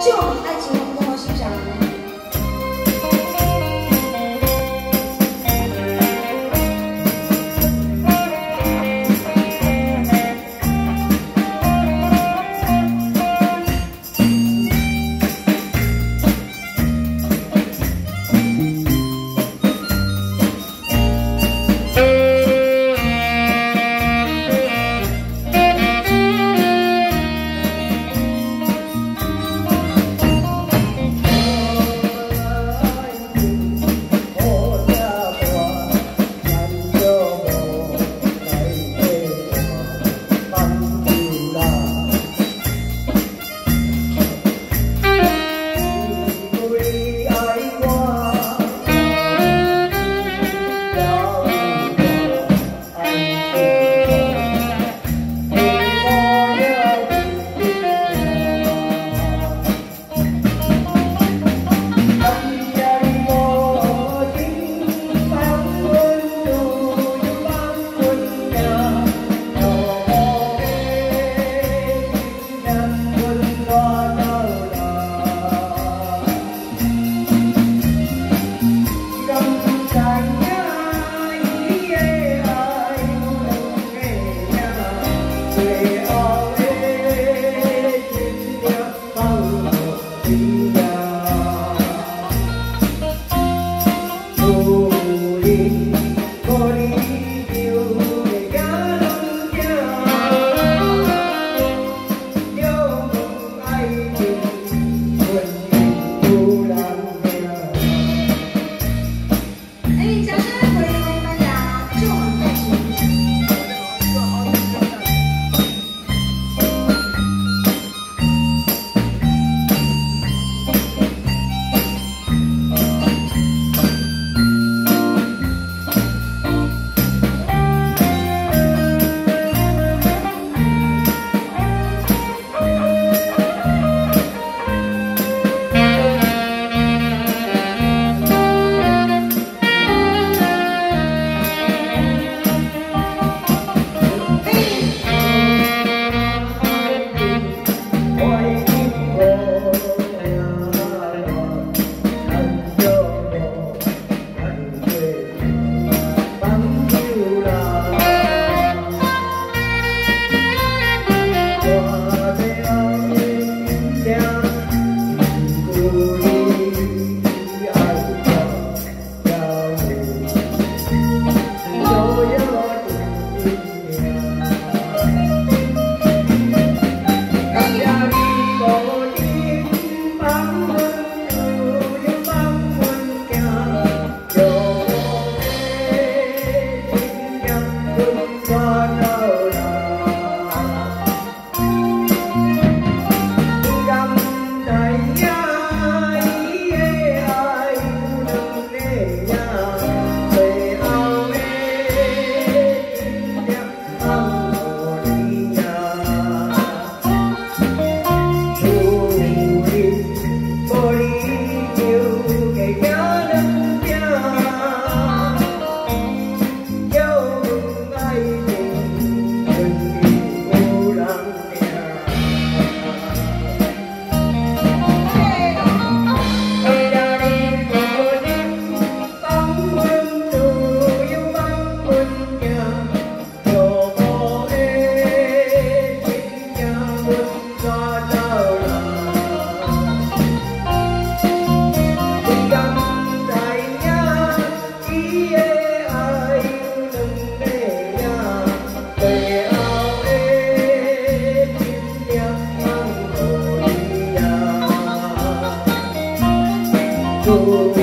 就你爱情，不跟我欣赏。不